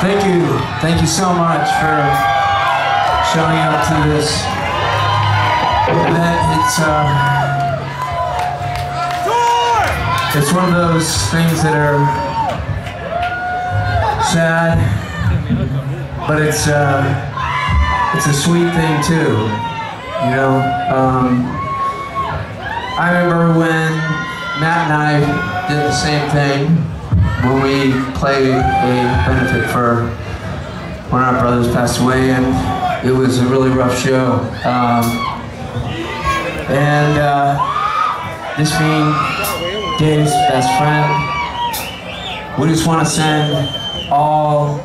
Thank you. Thank you so much for showing up to this event. It's uh, it's one of those things that are sad, but it's uh, it's a sweet thing too. You know, um, I remember when Matt and I did the same thing when we played a benefit for when our brothers passed away, and it was a really rough show. Um, and uh, this being Dave's best friend, we just want to send all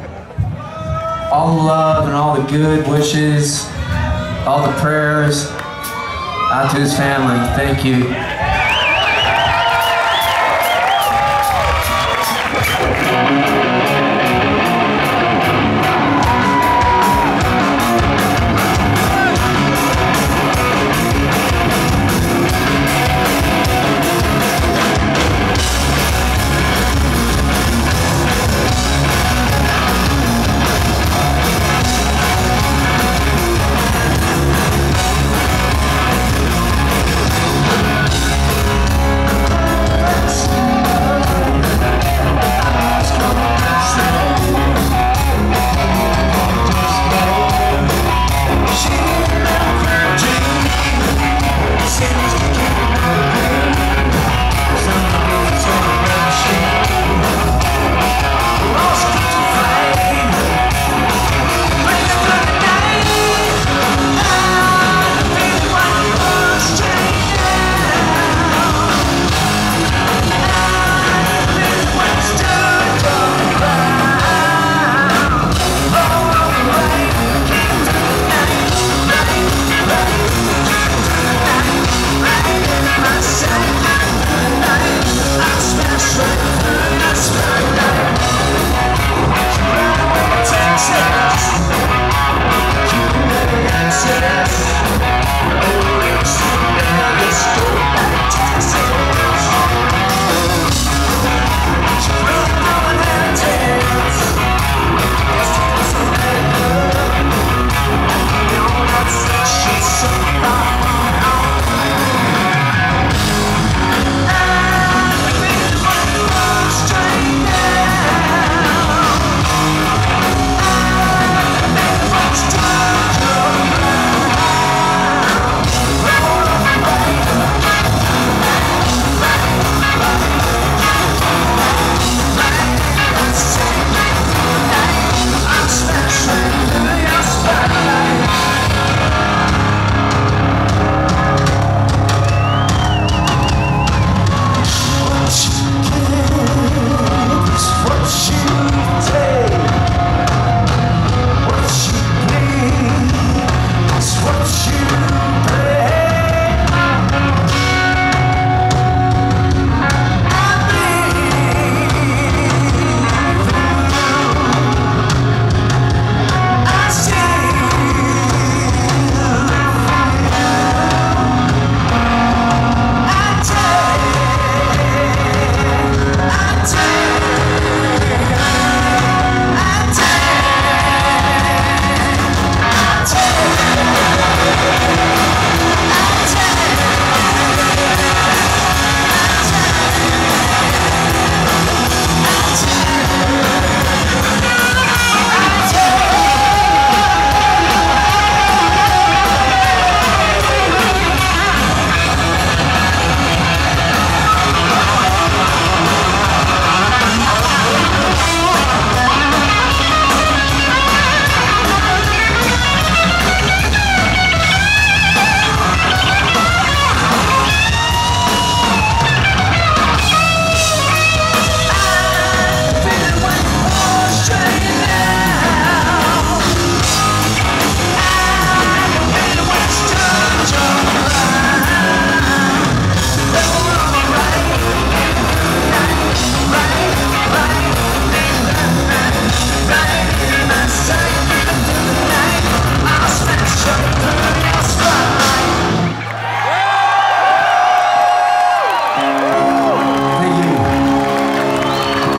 all the love and all the good wishes, all the prayers out to his family. Thank you.